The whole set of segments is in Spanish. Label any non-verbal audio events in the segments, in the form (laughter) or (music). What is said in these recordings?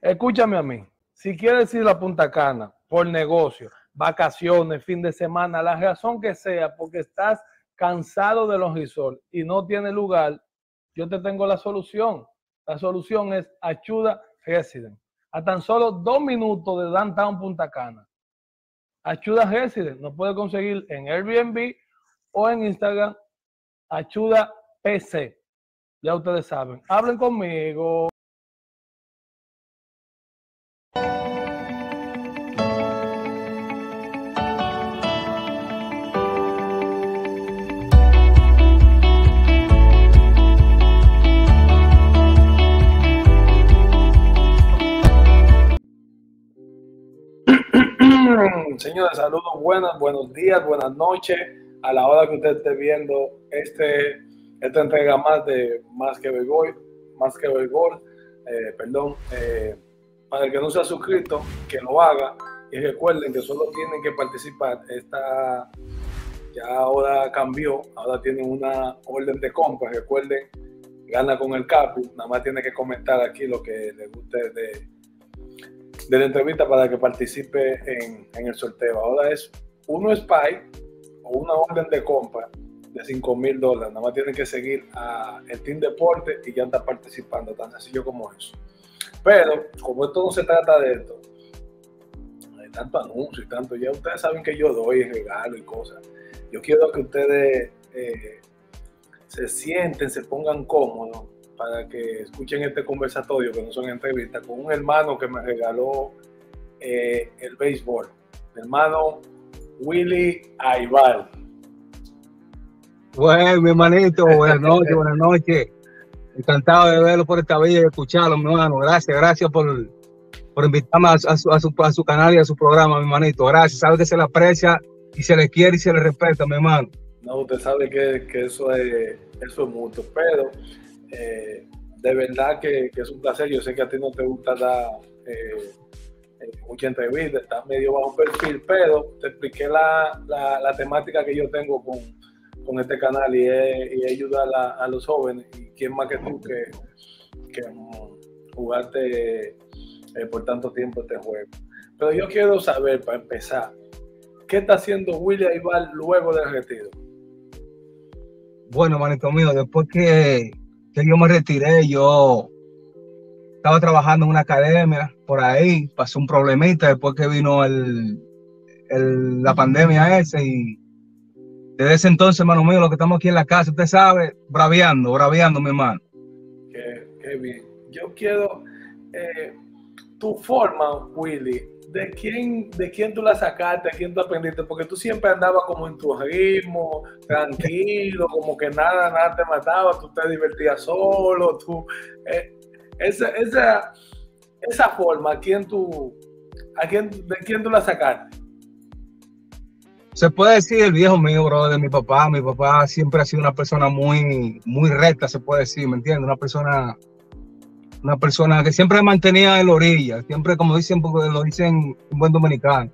Escúchame a mí. Si quieres ir a Punta Cana por negocio, vacaciones, fin de semana, la razón que sea, porque estás cansado de los resorts y no tiene lugar, yo te tengo la solución. La solución es Ayuda Resident. A tan solo dos minutos de Downtown Punta Cana. Ayuda Resident nos puede conseguir en Airbnb o en Instagram. Ayuda PC. Ya ustedes saben. Hablen conmigo. Señores, saludos, buenas, buenos días, buenas noches. A la hora que usted esté viendo este, esta entrega más de Más que Béisbol, Más que Béisbol, eh, perdón, eh, para el que no se ha suscrito, que lo haga. Y recuerden que solo tienen que participar. Esta ya ahora cambió, ahora tienen una orden de compra. Recuerden, gana con el Capu. Nada más tiene que comentar aquí lo que le guste de de la entrevista para que participe en, el sorteo. Ahora es uno SPY o una orden de compra de 5 mil dólares. Nada más tienen que seguir a el Team Deporte y ya está participando, tan sencillo como eso. Pero, como esto no se trata de esto, hay tanto anuncio y tanto, ya ustedes saben que yo doy regalo y cosas. Yo quiero que ustedes eh, se sienten, se pongan cómodos para que escuchen este conversatorio, que no son entrevistas, con un hermano que me regaló eh, el béisbol, mi hermano Willy Aival. Bueno, mi hermanito, buenas (laughs) noches, buenas noches. Encantado de verlo por esta vida y escucharlo, mi hermano. Gracias, gracias por, por invitarme a, su, a, su, canal y a su programa, mi hermanito. Gracias, sabe que se le aprecia y se le quiere y se le respeta, mi hermano. No, usted sabe que, que eso, es, eso es mutuo, pero eh, de verdad que, es un placer. Yo sé que a ti no te gusta dar eh, eh, mucha entrevista, estás medio bajo perfil, pero te expliqué la, la, temática que yo tengo con, con este canal y es, ayudar a, los jóvenes. Y quién más que tú que, que jugarte por tanto tiempo este juego. Pero yo quiero saber, para empezar, ¿qué está haciendo William Ibar luego del retiro? Bueno, manito mío, después que que yo me retiré, yo estaba trabajando en una academia por ahí, pasó un problemita después que vino el, la pandemia ese y desde ese entonces, hermano mío, lo que estamos aquí en la casa, usted sabe, braviando, braviando, mi hermano. Qué, bien. Yo quiero eh, tu forma, Willy, de quién, de quién tú la sacaste, de quién tú aprendiste, porque tú siempre andabas como en tu ritmo, tranquilo, como que nada, nada te mataba, tú te divertías solo, tú, eh, esa, esa, esa forma, ¿a quién tú, a quién, ¿de quién tú la sacaste? Se puede decir el viejo mío, bro, de mi papá. Mi papá siempre ha sido una persona muy, muy recta, se puede decir, ¿me entiendes? Una persona una persona que siempre mantenía en la orilla, siempre como dicen, lo dicen un buen dominicano,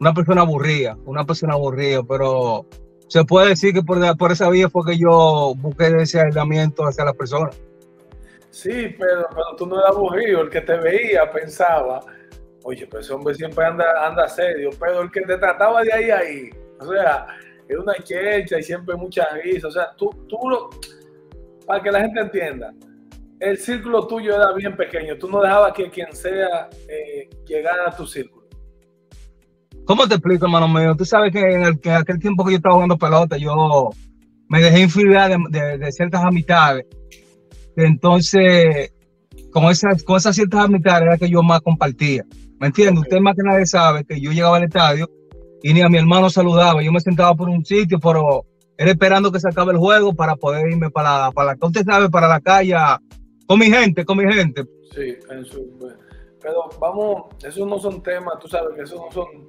una persona aburrida, una persona aburrida, pero se puede decir que por, esa vía fue que yo busqué ese aislamiento hacia las personas. Sí, pero, tú no eras aburrido, el que te veía pensaba, oye, pues ese hombre siempre anda, anda serio, pero el que te trataba de ahí ahí, o sea, es una checha y siempre mucha risa, o sea, tú, tú lo, para que la gente entienda, el círculo tuyo era bien pequeño. Tú no dejabas que quien sea eh, llegara a tu círculo. ¿Cómo te explico, hermano mío? Tú sabes que en, aquel tiempo que yo estaba jugando pelota, yo me dejé influir de, ciertas amistades. Entonces, con esas, con esas ciertas amistades era que yo más compartía. ¿Me entiende? Usted más que nadie sabe que yo llegaba al estadio y ni a mi hermano saludaba. Yo me sentaba por un sitio, pero era esperando que se acabe el juego para poder irme para, para la, usted sabe, para la calle con mi gente, con mi gente. Sí, pero vamos, esos no son temas, tú sabes que esos no son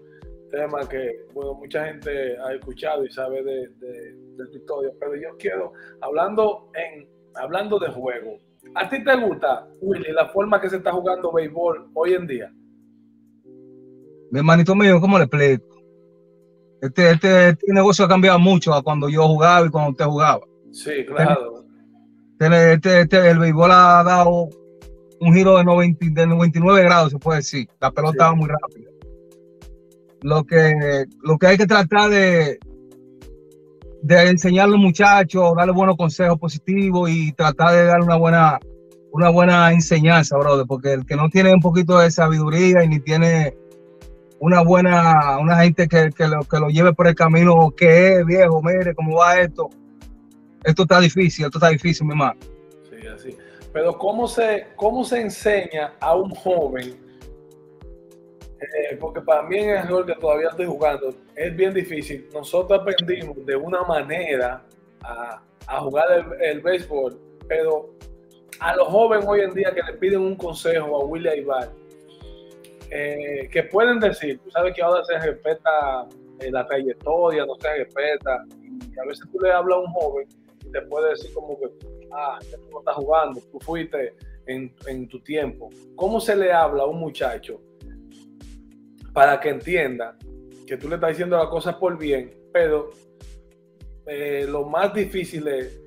temas que, bueno, mucha gente ha escuchado y sabe de, de, tu historia, pero yo quiero, hablando, en, hablando de juego, ¿a ti te gusta, Willy, la forma que se está jugando béisbol hoy en día? Mi hermanito mío, ¿cómo le explico? Este, este, este, negocio ha cambiado mucho a cuando yo jugaba y cuando usted jugaba. Sí, claro. Este, este, este el béisbol ha dado un giro de, 90, de 99 grados, se puede decir. La pelota va muy rápida. Lo que, lo que hay que tratar de, de enseñar a los muchachos, darle buenos consejos positivos y tratar de darle una buena, una buena enseñanza, brother, porque el que no tiene un poquito de sabiduría y ni tiene una buena, una gente que, que, lo, que lo lleve por el camino que es, viejo, mire cómo va esto. Esto está difícil, esto está difícil, mi hermano. Sí, así. Pero ¿cómo se, cómo se enseña a un joven? Eh, porque para mí en el que todavía estoy jugando es bien difícil. Nosotros aprendimos de una manera a, a jugar el, el, béisbol, pero a los jóvenes hoy en día que le piden un consejo a William Ibar, eh, que pueden decir, tú sabes que ahora se respeta eh, la trayectoria, no se respeta, y a veces tú le hablas a un joven te puede decir como que, ah, tú no estás jugando, tú fuiste en, en tu tiempo. ¿Cómo se le habla a un muchacho para que entienda que tú le estás diciendo las cosas por bien, pero eh, lo más difícil es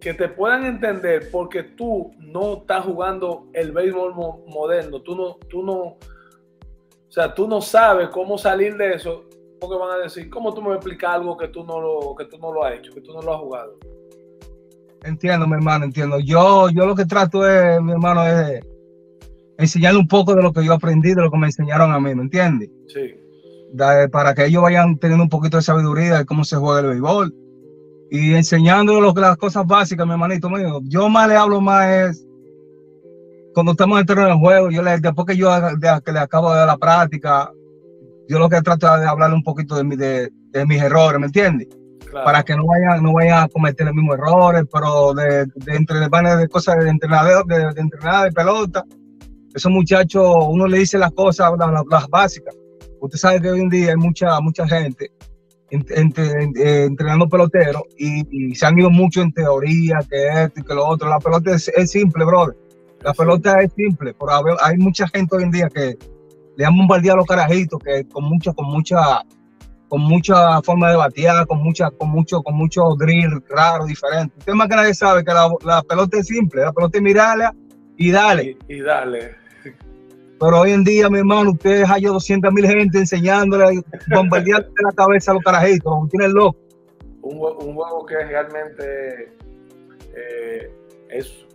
que te puedan entender porque tú no estás jugando el béisbol moderno, tú no, tú no, o sea, tú no sabes cómo salir de eso, porque van a decir, ¿cómo tú me explicar algo que tú no lo, que tú no lo has hecho, que tú no lo has jugado? Entiendo, mi hermano, entiendo. Yo, yo lo que trato es, mi hermano, es enseñarle un poco de lo que yo aprendí, de lo que me enseñaron a mí, ¿me entiendes? Sí. para que ellos vayan teniendo un poquito de sabiduría de cómo se juega el béisbol y enseñándole las cosas básicas, mi hermanito mío. Yo más le hablo más es cuando estamos en el juego, yo le, después que yo que le acabo de dar la práctica, yo lo que trato es de hablarle un poquito de, mi, de, de mis errores, ¿me entiendes? Para que no vayan, no vayan a cometer los mismos errores, pero de, de, de, de cosas de entrenador, de, de entrenar de pelota. Esos muchachos, uno le dice las cosas, las, las básicas. Usted sabe que hoy en día hay mucha, mucha gente eh, entrenando peloteros y, se han ido mucho en teoría, que esto y que lo otro. La pelota es, simple, brother. La pelota es simple, pero hay mucha gente hoy en día que le han bombardeado a los carajitos, que con mucha, con mucha, con mucha forma de batear, con mucha, con mucho, con mucho drill raro, diferente. Usted más que nadie sabe que la, pelota es simple, la pelota es mirarla y dale. y, y dale. Pero hoy en día, mi hermano, usted hay 200 mil gente enseñándole, bombardeando la cabeza a los carajitos, como tiene loco. Un, un juego que realmente eh, es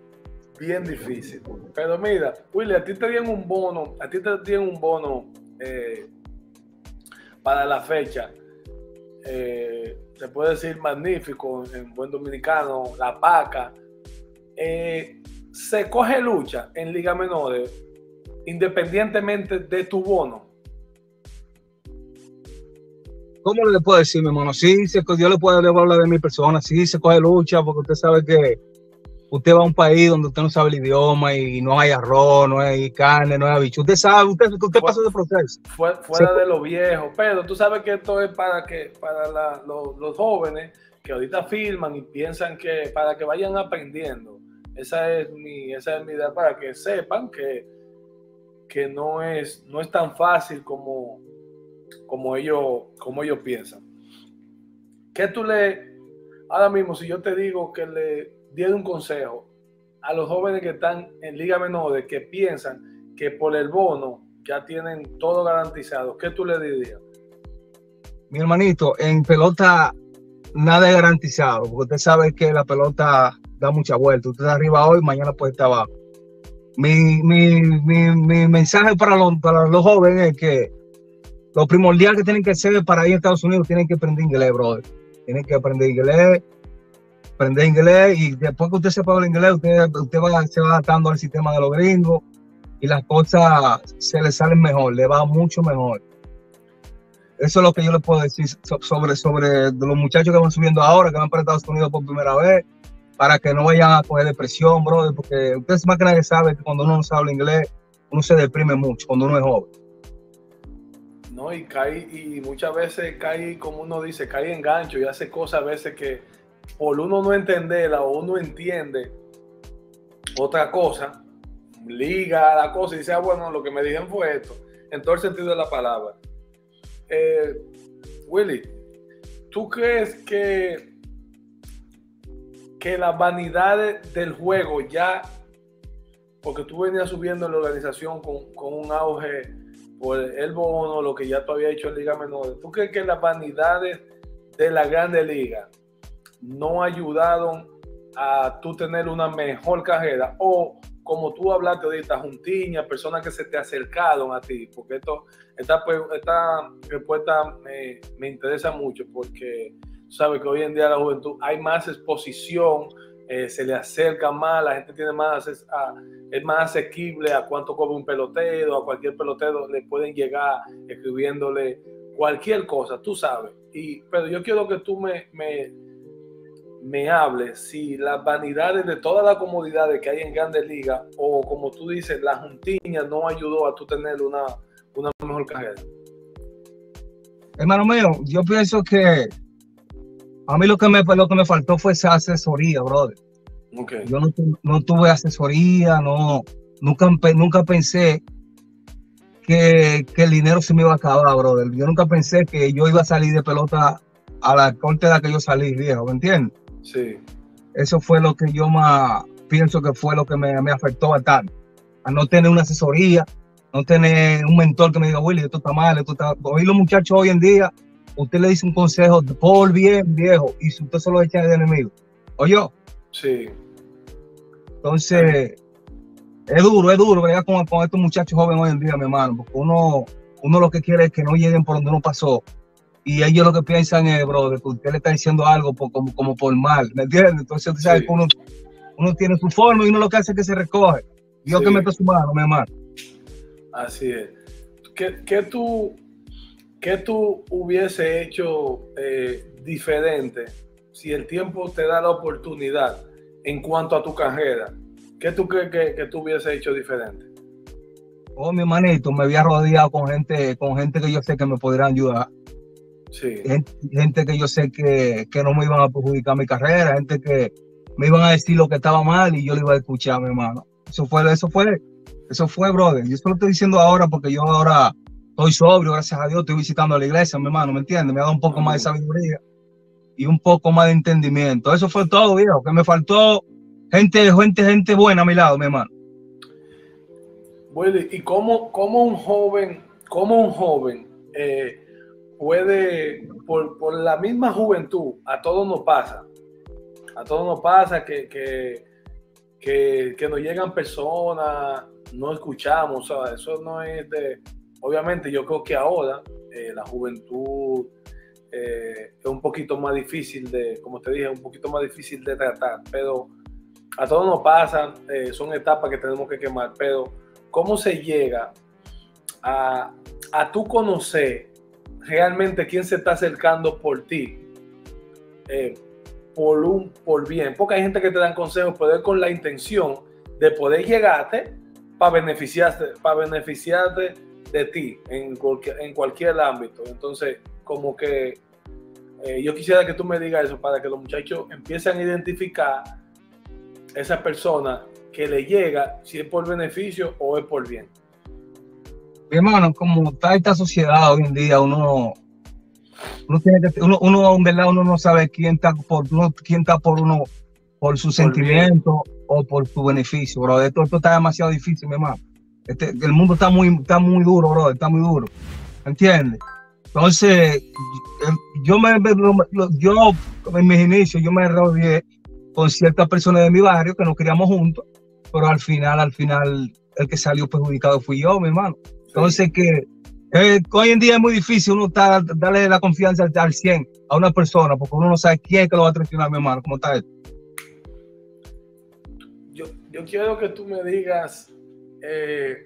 bien difícil. Pero mira, Willy, a ti te dieron un bono, a ti te dieron un bono eh, para la fecha. Eh, se puede decir magnífico en buen dominicano, la paca. se coge lucha en Liga Menores independientemente de tu bono. ¿Cómo le puedo decir, mi hermano? Sí, se, yo le puedo hablar de mi persona, sí, se coge lucha, porque usted sabe que usted va a un país donde usted no sabe el idioma y no hay arroz, no hay carne, no hay bicho. Usted sabe, usted, usted pasó de proceso. fuera de lo viejo, pero tú sabes que esto es para que para los jóvenes que ahorita firman y piensan que para que vayan aprendiendo. Esa es mi, esa es mi idea, para que sepan que que no es, no es tan fácil como, como, ellos, como ellos piensan. ¿Qué tú le, ahora mismo, si yo te digo que le diera un consejo a los jóvenes que están en Liga Menores, que piensan que por el bono ya tienen todo garantizado, ¿qué tú le dirías? Mi hermanito, en pelota nada es garantizado, porque usted sabe que la pelota da mucha vuelta. Usted está arriba hoy, mañana puede estar abajo mi, mi, mi, mi mensaje para los, para los jóvenes es que lo primordial que tienen que hacer para ir a Estados Unidos tienen que aprender inglés, brother. Tienen que aprender inglés, aprender inglés y después que usted sepa el inglés, usted, usted va, se va adaptando al sistema de los gringos y las cosas se le salen mejor, le va mucho mejor. Eso es lo que yo le puedo decir sobre, sobre los muchachos que van subiendo ahora, que van para Estados Unidos por primera vez para que no vayan a coger depresión, brother, porque ustedes más que nadie sabe que cuando uno no sabe inglés, uno se deprime mucho cuando uno es joven. No, y cae, y muchas veces cae, como uno dice, cae en gancho y hace cosas a veces que por uno no entenderla o uno entiende otra cosa, liga la cosa y dice, ah, bueno, lo que me dijeron fue esto, en todo el sentido de la palabra. Eh, Willy, ¿tú crees que, que las vanidades del juego ya, porque tú venías subiendo en la organización con, con un auge por el bono, lo que ya tú habías hecho en Liga Menores, ¿tú crees que las vanidades de la Grande Liga no ayudaron a tú tener una mejor carrera? O como tú hablaste ahorita, juntiñas, personas que se te acercaron a ti, porque esto, esta, esta respuesta me, me interesa mucho, porque sabes que hoy en día la juventud hay más exposición, eh, se le acerca más, la gente tiene más, es, es más asequible a cuánto cobra un pelotero, a cualquier pelotero le pueden llegar escribiéndole cualquier cosa, tú sabes. Y, pero yo quiero que tú me, me hables si las vanidades de todas las comodidades que hay en Grandes Ligas, o como tú dices, la juntiña no ayudó a tú tener una, una mejor carrera. Hermano mío, yo pienso que a mí lo que me, lo que me faltó fue esa asesoría, brother. Okay. Yo no, tuve asesoría, no, nunca, nunca pensé que, el dinero se me iba a acabar, brother. Yo nunca pensé que yo iba a salir de pelota a la corte de la que yo salí, viejo, ¿me entiendes? Sí. Eso fue lo que yo más pienso que fue lo que me, me afectó bastante. A no tener una asesoría, no tener un mentor que me diga, Willy, esto está mal, esto está... Hoy los muchachos hoy en día usted le dice un consejo por bien, viejo, y si usted se lo echa de enemigo. ¿O yo? Sí. Entonces, es duro, es duro ¿verdad? Con, con estos muchachos jóvenes hoy en día, mi hermano, porque uno, uno lo que quiere es que no lleguen por donde uno pasó. Y ellos lo que piensan es, bro, que usted le está diciendo algo como, como por mal, ¿me entiendes? Entonces, usted sabe que uno, uno tiene su forma y uno lo que hace es que se recoge. Dios que mete su mano, mi hermano. Así es. ¿Qué, qué tú ¿qué tú hubiese hecho eh, diferente si el tiempo te da la oportunidad en cuanto a tu carrera? ¿Qué tú crees que, tú hubiese hecho diferente? Oh, mi manito, me había rodeado con gente, con gente que yo sé que me podrían ayudar. Sí. Gente, que yo sé que, no me iban a perjudicar mi carrera, gente que me iban a decir lo que estaba mal y yo lo iba a escuchar, mi hermano. Eso fue, eso fue, eso fue, brother. Yo solo lo estoy diciendo ahora porque yo ahora estoy sobrio, gracias a Dios, estoy visitando la iglesia, mi hermano, ¿me entiendes? Me ha dado un poco más de sabiduría y un poco más de entendimiento. Eso fue todo, viejo, que me faltó gente, gente, gente buena a mi lado, mi hermano. Willy, ¿y cómo, cómo un joven, cómo un joven eh, puede, por, por, la misma juventud, a todos nos pasa, a todos nos pasa que, que, que, que nos llegan personas, no escuchamos, o sea, eso no es de Obviamente yo creo que ahora eh, la juventud eh, es un poquito más difícil de, como te dije, un poquito más difícil de tratar, pero a todos nos pasan, eh, son etapas que tenemos que quemar, pero ¿cómo se llega a, a tú conocer realmente quién se está acercando por ti? por un por bien, porque hay gente que te dan consejos, poder con la intención de poder llegarte para beneficiarte, para beneficiarte de ti en cualquier, en cualquier ámbito. Entonces, como que eh, yo quisiera que tú me digas eso para que los muchachos empiecen a identificar esa persona que le llega, si es por beneficio o es por bien. Mi hermano, como está esta sociedad hoy en día, uno, uno tiene que, uno, uno en verdad uno no sabe quién está por, uno, quién está por uno, por su sentimiento o por su beneficio, bro. Esto, esto está demasiado difícil, mi hermano. Este, el mundo está muy, está muy duro, bro, está muy duro. ¿Entiendes? Entonces, yo me yo en mis inicios yo me rodeé con ciertas personas de mi barrio que nos queríamos juntos, pero al final, al final, el que salió perjudicado fui yo, mi hermano. Entonces que eh, hoy en día es muy difícil uno darle la confianza al, 100 a una persona, porque uno no sabe quién es que lo va a traicionar, mi hermano. ¿Cómo está esto? Yo, yo quiero que tú me digas eh,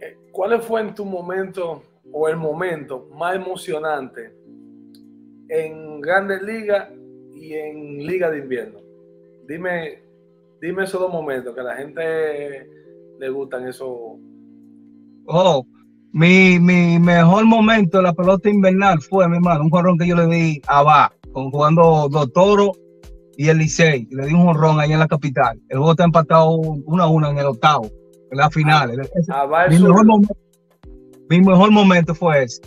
eh, ¿cuál fue en tu momento o el momento más emocionante en Grandes Ligas y en Liga de Invierno? Dime, dime esos dos momentos que a la gente le gustan eso. Oh, mi, mi mejor momento en la pelota invernal fue, mi hermano, un jorrón que yo le di a Va, jugando dos toros y el Licey. Le di un honrón ahí en la capital. El juego está empatado 1 a 1 en el octavo, en la final. Ah, ah, mi, mejor momento, mi, mejor momento, fue ese.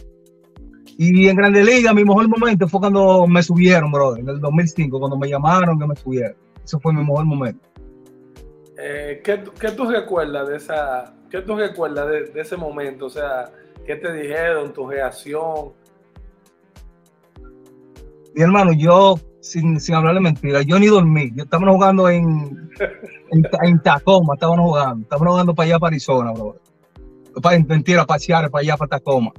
Y en Grande Liga, mi mejor momento fue cuando me subieron, bro, en el 2005, cuando me llamaron que me subieron. Ese fue mi mejor momento. Eh, ¿qué, ¿qué, tú recuerdas de esa, qué tú recuerdas de, de, ese momento? O sea, ¿qué te dijeron, tu reacción? Mi hermano, yo, sin, sin hablarle mentira, yo ni dormí. Yo estábamos jugando en, (laughs) en, en, Tacoma, estábamos jugando. Estábamos jugando para allá, para Arizona, bro. Para, mentira, para pasear para allá, para Tacoma.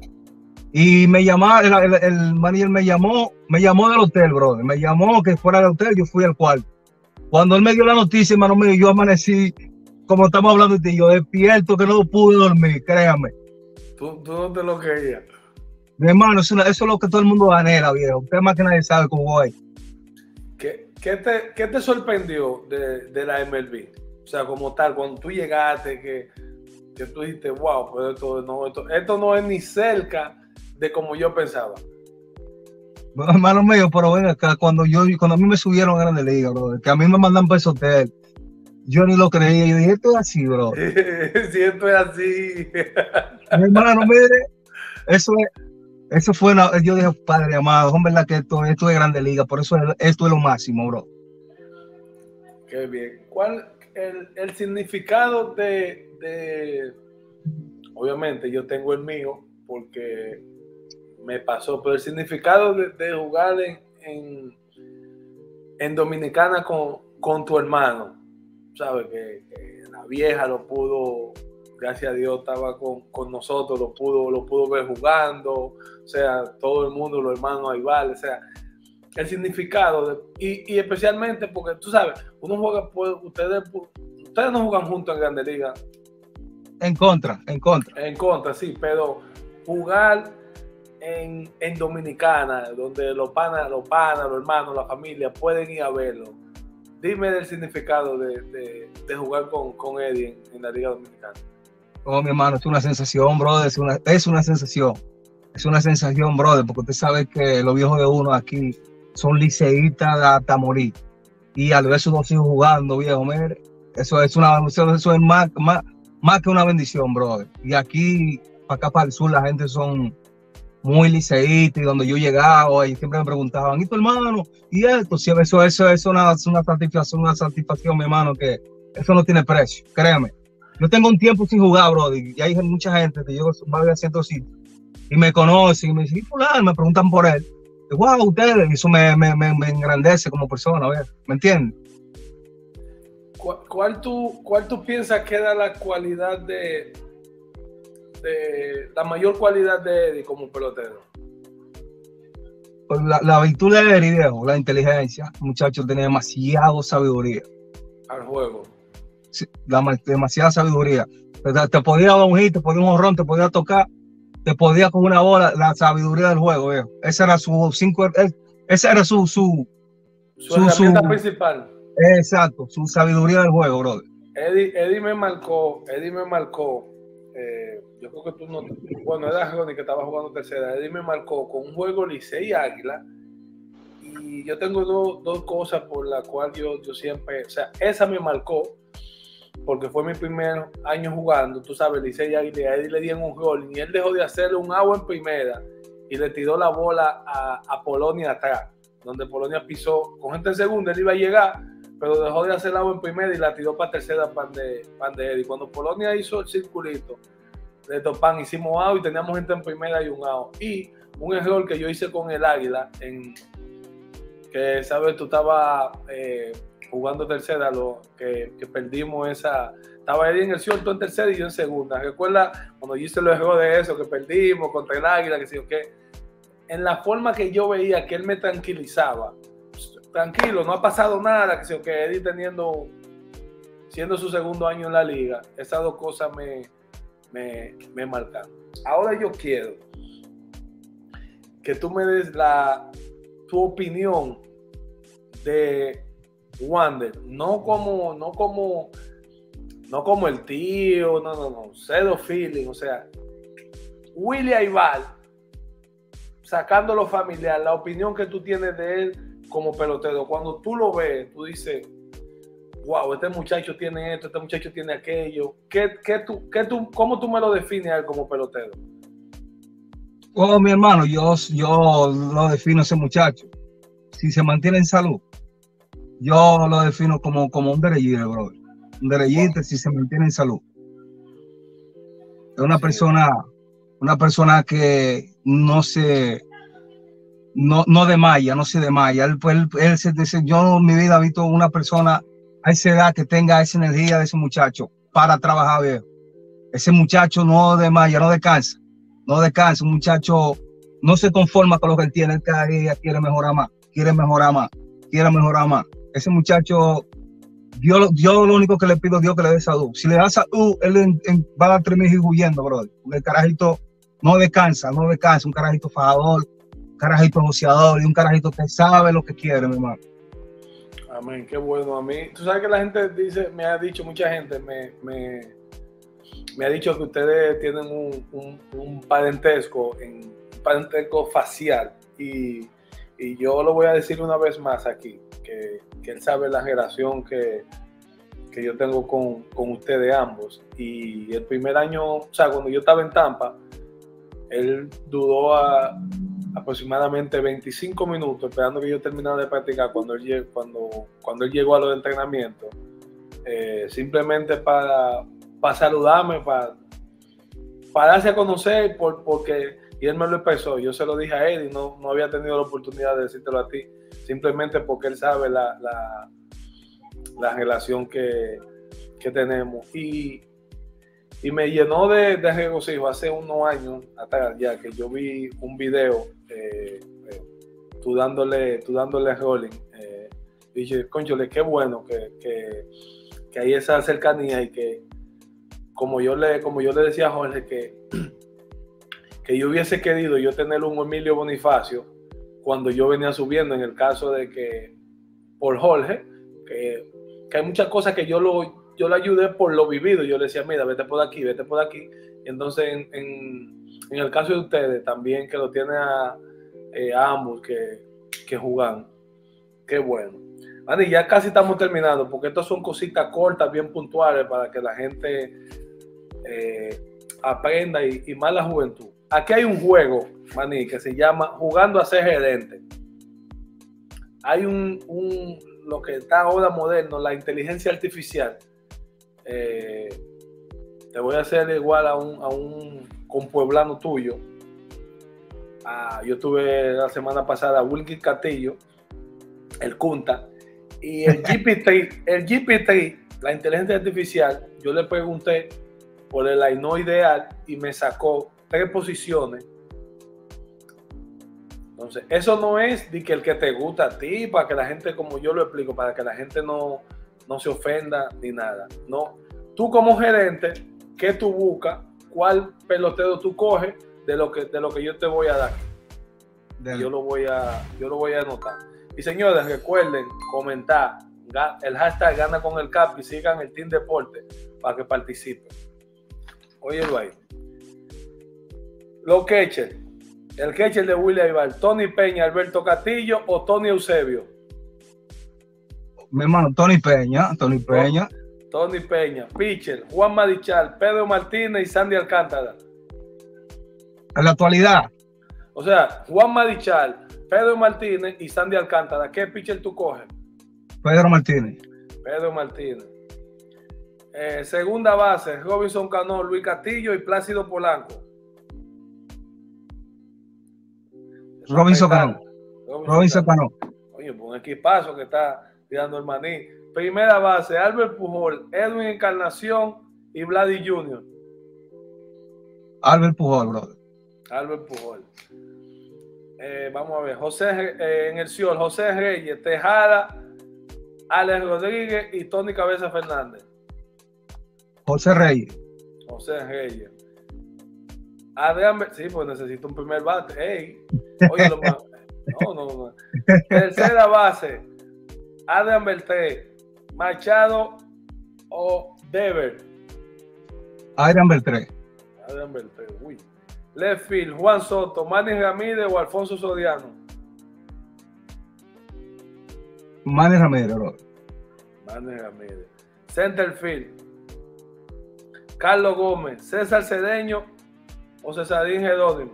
Y me llamaron, el, el, el, manager me llamó, me llamó del hotel, bro. Me llamó que fuera del hotel, yo fui al cuarto. Cuando él me dio la noticia, hermano mío, yo amanecí, como estamos hablando de ti, yo despierto que no pude dormir, créame. ¿Tú, tú no te lo creías? Mi hermano, eso, eso, es lo que todo el mundo anhela, viejo. Usted más que nadie sabe cómo voy. ¿Qué, qué, te, ¿Qué, te, sorprendió de, de, la MLB? O sea, como tal, cuando tú llegaste, que, que tú dijiste, wow, pero esto no, esto, esto no es ni cerca de como yo pensaba. Bueno, hermano mío, pero ven acá, cuando yo, cuando a mí me subieron a Grande Liga, bro, que a mí me mandan para ese hotel, yo ni lo creía, yo dije, esto es así, bro. (laughs) si esto es así. Mi hermano, mire, eso es, eso fue, una, yo dije, padre amado, es verdad que esto, esto es Grande Liga, por eso es, esto es lo máximo, bro. Qué bien. ¿Cuál el, el significado de, de, obviamente yo tengo el mío, porque me pasó, pero el significado de, de jugar en, en, en, Dominicana con, con tu hermano, sabes que, que, la vieja lo pudo, gracias a Dios estaba con, con, nosotros, lo pudo, lo pudo ver jugando, o sea, todo el mundo, los hermanos ahí vale, o sea, el significado, de, y, y, especialmente porque tú sabes, uno juega, pues, ustedes, ustedes no juegan juntos en Grande Liga. En contra, en contra. En contra, sí, pero jugar en, en, Dominicana, donde los panas, los panas, los hermanos, la familia pueden ir a verlo. Dime del significado de, de, jugar con, con Eddie en, la Liga Dominicana. Oh, mi hermano, es una sensación, brother, es una, es una sensación. Es una sensación, brother, porque usted sabe que los viejos de uno aquí son liceístas hasta morir. Y al ver sus dos hijos jugando, viejo, mire, eso es una eso es más, más, más que una bendición, brother. Y aquí, para acá para el sur, la gente son muy liceísta y donde yo llegaba y siempre me preguntaban, ¿y tu hermano? Y esto, sí, eso, eso es una, una satisfacción, una satisfacción, mi hermano, que eso no tiene precio, créeme. Yo tengo un tiempo sin jugar, bro, y hay mucha gente que yo voy a ciertos sitios y me conocen y me dicen, fulano, me preguntan por él. Y, wow, ustedes, y eso me, me, me, me, engrandece como persona, ¿me entiendes? ¿Cuál, cuál, tú, ¿Cuál tú piensas que da la cualidad de, de la mayor cualidad de Eddie como pelotero? Pues la, la, virtud de Eddie, la inteligencia. El muchacho tenía demasiado sabiduría. Al juego. Sí, la, demasiada sabiduría. Te, te, podía dar un hit, te podía un horrón, te podía tocar, te podía con una bola, la sabiduría del juego, viejo. Ese era su cinco, ese era su su, su, su herramienta su, principal. Exacto, su sabiduría del juego, brother. Eddie, Eddie me marcó, Eddie me marcó eh, yo creo que tú no, bueno, era Ronnie que estaba jugando tercera, Eddie me marcó con un juego Licey Águila, y yo tengo dos, dos cosas por las cuales yo, yo siempre, o sea, esa me marcó, porque fue mi primer año jugando, tú sabes, Licey Águila, Eddie le dieron un gol, y él dejó de hacerle un agua en primera, y le tiró la bola a, a Polonia atrás, donde Polonia pisó, con gente en segunda, él iba a llegar, pero dejó de hacer agua en primera y la tiró para tercera pan de, pan de Eddie. Cuando Polonia hizo el circulito de Topan, hicimos out y teníamos gente en primera y un out. Y un error que yo hice con el Águila, en que, sabes, tú estabas eh, jugando tercera, lo, que, que, perdimos esa... Estaba Eddie en el cierto en tercera y yo en segunda. Recuerda cuando yo hice el error de eso, que perdimos contra el Águila, que sí o qué. En la forma que yo veía que él me tranquilizaba, tranquilo, no ha pasado nada, que, que Eddie teniendo, siendo su segundo año en la liga, esas dos cosas me, me, me. Ahora yo quiero que tú me des la, tu opinión de Wander, no como, no como, no como el tío, no, no, no, cero feeling, o sea, William Ival, sacando lo familiar, la opinión que tú tienes de él como pelotero. Cuando tú lo ves, tú dices, wow, este muchacho tiene esto, este muchacho tiene aquello. ¿Qué, qué tú, qué tú, ¿Cómo tú me lo defines a él como pelotero? Oh, mi hermano, yo, yo lo defino ese muchacho. Si se mantiene en salud, yo lo defino como, como un derechito, bro. Un derechito si se mantiene en salud. Es una persona, una persona que no se, no, no desmaya, no se desmaya. Él, él, él se dice, yo en mi vida he visto una persona a esa edad que tenga esa energía de ese muchacho para trabajar bien. Ese muchacho no desmaya, no descansa, no descansa. Un muchacho no se conforma con lo que él tiene, él cada día quiere mejorar más, quiere mejorar más, quiere mejorar más. Ese muchacho, Dios, yo lo único que le pido a Dios que le dé salud. Si le da salud, él va a dar tres meses huyendo, brother. el carajito no descansa, no descansa. Un carajito fajador, un carajito negociador y un carajito que sabe lo que quiere, mi hermano. Amén, qué bueno. A mí, tú sabes que la gente dice, me ha dicho, mucha gente me, ha dicho que ustedes tienen un, parentesco, en, un parentesco facial. Y, yo lo voy a decir una vez más aquí, que, él sabe la generación que, yo tengo con, ustedes ambos. Y el primer año, o sea, cuando yo estaba en Tampa, él dudó a, aproximadamente 25 minutos esperando que yo terminara de practicar cuando él, cuando, cuando él llegó a los entrenamientos, eh, simplemente para, para saludarme, para, para darse a conocer, por, porque, y él me lo expresó, yo se lo dije a él y no, no había tenido la oportunidad de decírtelo a ti, simplemente porque él sabe la, la, la relación que, que tenemos. Y, y me llenó de, de, regocijo hace unos años atrás ya que yo vi un video, eh, eh, tú dándole, tú dándole rolling. Eh, dije, conchole, qué bueno que, que, que, hay esa cercanía y que, como yo le, como yo le decía a Jorge, que, (clears throat) que yo hubiese querido yo tener un Emilio Bonifacio cuando yo venía subiendo, en el caso de que, por Jorge, que, que hay muchas cosas que yo lo yo le ayudé por lo vivido. Yo le decía, mira, vete por aquí, vete por aquí. Y entonces, en, el caso de ustedes, también que lo tiene a, eh, ambos que, que jugan. Qué bueno. y ya casi estamos terminando, porque estas son cositas cortas, bien puntuales, para que la gente eh, aprenda y, y, más la juventud. Aquí hay un juego, Maní, que se llama Jugando a ser gerente. Hay un, un lo que está ahora moderno, la inteligencia artificial eh, te voy a hacer igual a un, a un compueblano tuyo. Ah, yo tuve la semana pasada a Wilkie Castillo, el Cunta, y el (laughs) GPT, el GPT, la inteligencia artificial, yo le pregunté por el AINO ideal y me sacó tres posiciones. Entonces, eso no es de que el que te gusta a ti, para que la gente, como yo lo explico, para que la gente no, no se ofenda ni nada. No, tú como gerente, ¿qué tú buscas? ¿Cuál pelotero tú coges de lo que, de lo que yo te voy a dar? Yo lo voy a, yo lo voy a anotar. Y señores, recuerden comentar el hashtag gana con el cap y sigan el Team Deporte para que participen. Óyelo ahí. Los catchers. El catcher de William Ibar, Tony Peña, Alberto Castillo o Tony Eusebio mi hermano Tony Peña, Tony Peña. Tony Peña, pitcher, Juan Madichal, Pedro Martínez y Sandy Alcántara. En la actualidad. O sea, Juan Madichal, Pedro Martínez y Sandy Alcántara. ¿Qué pitcher tú coges? Pedro Martínez. Pedro Martínez. Eh, segunda base, Robinson Cano, Luis Castillo y Plácido Polanco. Robinson Cano. Robinson Cano. Oye, pues un equipazo que está tirando el maní. Primera base, Albert Pujol, Edwin Encarnación y Vladi Jr. Albert Pujol, brother. Albert Pujol. Eh, vamos a ver, José eh, en el Ciol, José Reyes, Tejada, Alex Rodríguez y Tony Cabeza Fernández. José Reyes. José Reyes. Adrián, sí, pues necesito un primer bate. Ey, oye, lo más, (laughs) no, no, no. Tercera base, Adam Beltré, Machado o Dever. Adam Beltré. Adam Beltré, uy. Left field, Juan Soto, Manny Ramírez o Alfonso Sodiano. Manny Ramírez, bro. Manny Ramírez. Center field, Carlos Gómez, César Cedeño o Cesarín Jerónimo.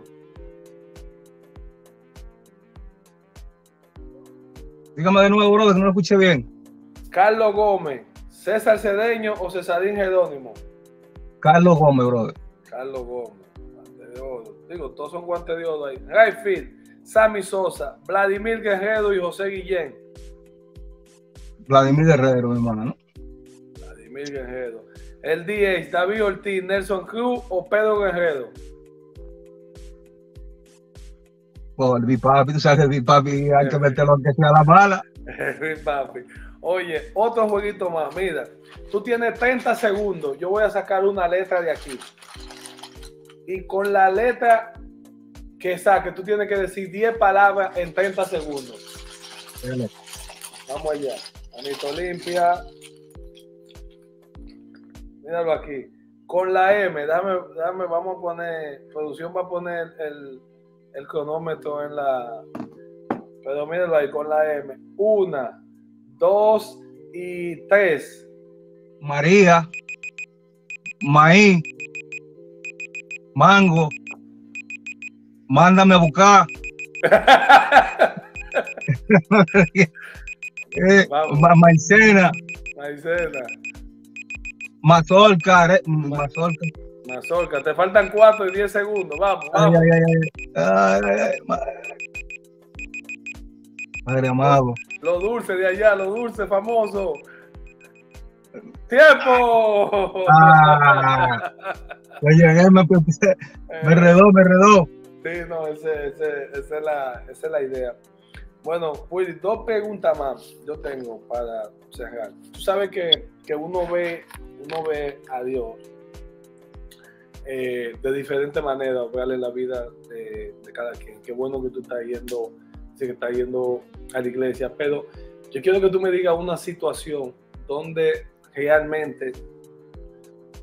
Dígame de nuevo, brother, que no lo escuché bien. Carlos Gómez, César Cedeño o Cesarín Jerónimo. Carlos Gómez, brother. Carlos Gómez, guante de oro. Digo, todos son guantes de oro ahí. Rayfield, Sammy Sosa, Vladimir Guerrero y José Guillén. Vladimir Guerrero, mi hermano, ¿no? Vladimir Guerrero. El 10, David Ortiz, Nelson Cruz o Pedro Guerrero. Oh, el bipapi, tú sabes que el bipapi hay que meterlo aunque sea la mala. El (laughs) papi. Oye, otro jueguito más. Mira, tú tienes 30 segundos. Yo voy a sacar una letra de aquí. Y con la letra que saque, tú tienes que decir 10 palabras en 30 segundos. Dale. Vamos allá. Manito limpia. Míralo aquí. Con la M, dame, dame, vamos a poner, producción va a poner el, el cronómetro en la. Pero míralo ahí, con la M. Una, dos y tres. María, maíz, mango, mándame a buscar. (laughs) Eh, ma- maicena, Maicena, mazorca, mazorca. Mazorca. Te faltan cuatro y diez segundos. Vamos, vamos. ay, ay, ay. Madre. Madre amado. Lo dulce de allá, lo dulce famoso. ¡Tiempo! Ah, yo llegué, me, (laughs) me redó, me redó. Sí, no, ese, ese- esa, es la, esa es la idea. Bueno, Willy, dos preguntas más yo tengo para cerrar. Tú sabes que, que uno ve uno ve a Dios eh, de diferente manera, verle la vida de, de cada quien. Qué bueno que tú estás yendo, que estás yendo a la iglesia, pero yo quiero que tú me digas una situación donde realmente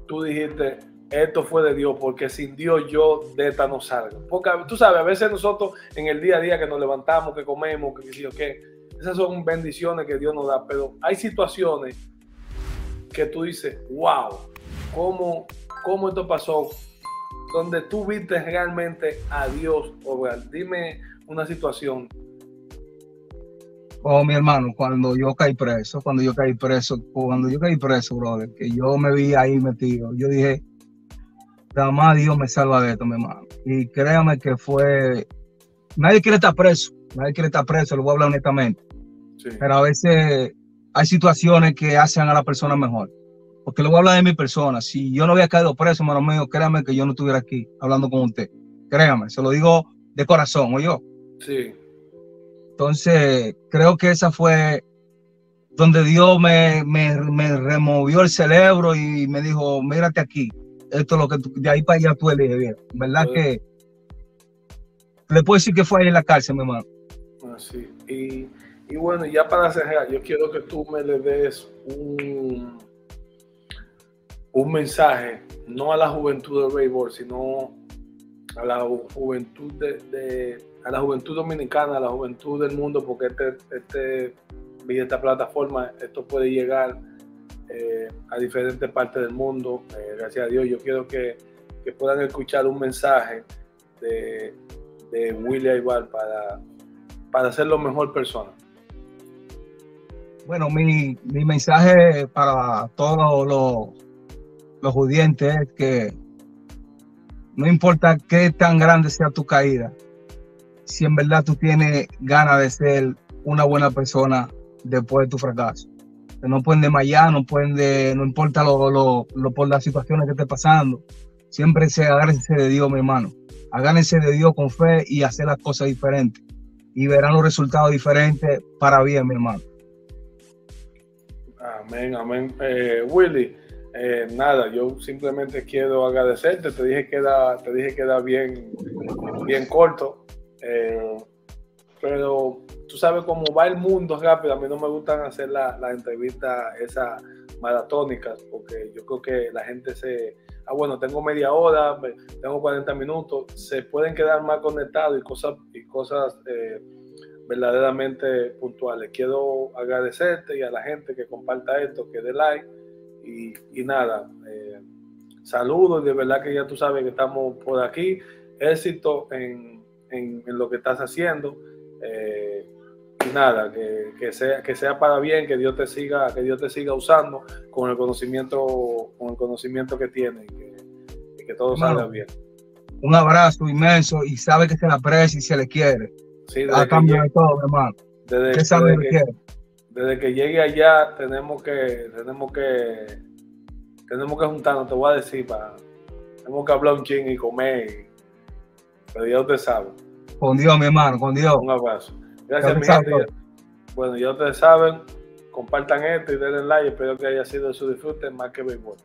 tú dijiste, esto fue de Dios, porque sin Dios yo de esta no salgo. Porque tú sabes, a veces nosotros en el día a día que nos levantamos, que comemos, que qué qué, esas son bendiciones que Dios nos da, pero hay situaciones que tú dices, wow, ¿cómo, cómo esto pasó? Donde tú viste realmente a Dios obrar. Dime una situación. Oh, mi hermano, cuando yo caí preso, cuando yo caí preso, cuando yo caí preso, brother, que yo me vi ahí metido, yo dije, nada más Dios me salva de esto, mi hermano. Y créame que fue, nadie quiere estar preso, nadie quiere estar preso, lo voy a hablar honestamente, Sí. pero a veces hay situaciones que hacen a la persona mejor. Porque le voy a hablar de mi persona. Si yo no había caído preso, hermano mío, créame que yo no estuviera aquí hablando con usted. Créame, se lo digo de corazón, o yo. Sí. Entonces, creo que esa fue donde Dios me, me, me removió el cerebro y me dijo, mírate aquí, esto es lo que tú, de ahí para allá tú eliges, bien. ¿Verdad Sí. que le puedo decir que fue ahí en la cárcel, mi hermano? Así. Y, y bueno, ya para cerrar, yo quiero que tú me le des un, un mensaje, no a la juventud del béisbol, sino a la ju- juventud de, a la juventud dominicana, a la juventud del mundo, porque este, este esta plataforma, esto puede llegar eh, a diferentes partes del mundo. eh, gracias a Dios, yo quiero que, que puedan escuchar un mensaje de, de William Aybar para, para ser lo mejor persona. Bueno, mi, mi mensaje para todos los, los judientes es que no importa qué tan grande sea tu caída, si en verdad tú tienes ganas de ser una buena persona después de tu fracaso. No pueden desmayar, no pueden de- no importa lo, lo, lo- por las situaciones que esté pasando. Siempre se agárrense de Dios, mi hermano. Agárrense de Dios con fe y hacer las cosas diferentes. Y verán los resultados diferentes para bien, mi hermano. Amén, amén. Eh, Willy, eh, nada, yo simplemente quiero agradecerte. Te dije que era, te dije que era bien, bien corto. eh, pero tú sabes cómo va el mundo rápido. A mí no me gustan hacer las la entrevistas esas maratónicas porque yo creo que la gente se. Ah, bueno, tengo media hora, tengo 40 minutos. Se pueden quedar más conectados y cosas, y cosas eh, verdaderamente puntuales. Quiero agradecerte y a la gente que comparta esto, que dé like y, y nada. eh, saludos, de verdad que ya tú sabes que estamos por aquí. Éxito en, en- en lo que estás haciendo. eh, y nada, que, que, sea, que sea para bien, que Dios te siga, que Dios te siga usando con el conocimiento, con el conocimiento que tiene y que, que todo salga bien. Un abrazo inmenso y sabe que se le aprecia y se le quiere. Sí, A cambio que, de todo, hermano. desde- ¿Qué sabe desde que? Desde que llegue allá tenemos que, tenemos que, tenemos que juntarnos, te voy a decir, para, tenemos que hablar un ching y comer, y- pero ya usted sabe. Con Dios, mi hermano, con Dios. Un abrazo. Gracias, mi gente. Bueno, ya ustedes saben, compartan esto y denle like. Espero que haya sido de su disfrute más que béisbol.